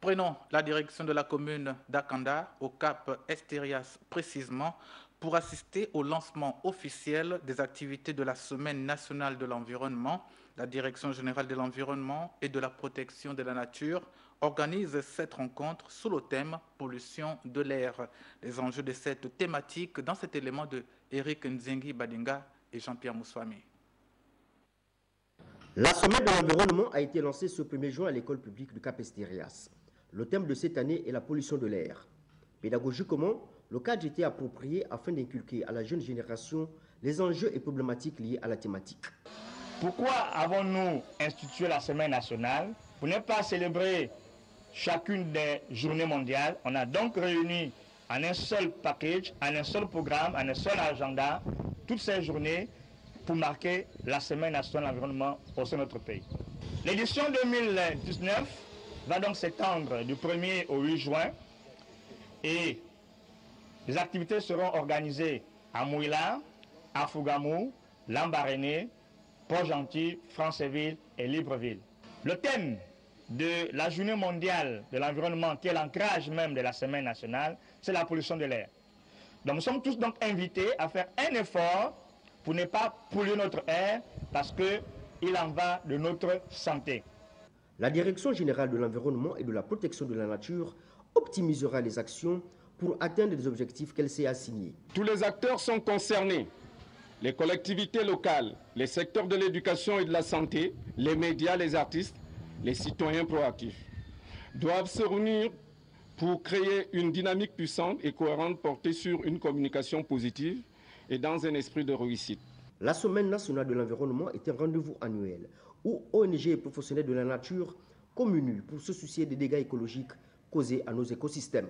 Prenons la direction de la commune d'Akanda, au cap Estérias précisément, pour assister au lancement officiel des activités de la Semaine nationale de l'environnement. La Direction générale de l'environnement et de la protection de la nature organise cette rencontre sous le thème pollution de l'air. Les enjeux de cette thématique dans cet élément de Eric Nzengi Badinga et Jean-Pierre Moussouami. La semaine de l'environnement a été lancée ce 1er juin à l'école publique du Cap Estérias. Le thème de cette année est la pollution de l'air. Pédagogiquement, le cadre était approprié afin d'inculquer à la jeune génération les enjeux et problématiques liés à la thématique. Pourquoi avons-nous institué la semaine nationale Pour ne pas célébrer chacune des journées mondiales, on a donc réuni en un seul package, en un seul programme, en un seul agenda, toutes ces journées pour marquer la semaine nationale de l'environnement au sein de notre pays. L'édition 2019 va donc s'étendre du 1er au 8 juin et les activités seront organisées à Mouila, à Fougamou, Lambaréné, Port-Gentil, Franceville et Libreville. Le thème de la journée mondiale de l'environnement, qui est l'ancrage même de la semaine nationale, c'est la pollution de l'air. Nous sommes tous donc invités à faire un effort pour ne pas polluer notre air parce qu'il en va de notre santé. La Direction générale de l'environnement et de la protection de la nature optimisera les actions pour atteindre les objectifs qu'elle s'est assignés. Tous les acteurs sont concernés. Les collectivités locales, les secteurs de l'éducation et de la santé, les médias, les artistes, les citoyens proactifs doivent se réunir pour créer une dynamique puissante et cohérente portée sur une communication positive et dans un esprit de réussite. La Semaine nationale de l'environnement est un rendez-vous annuel où ONG et professionnels de la nature communient pour se soucier des dégâts écologiques causés à nos écosystèmes.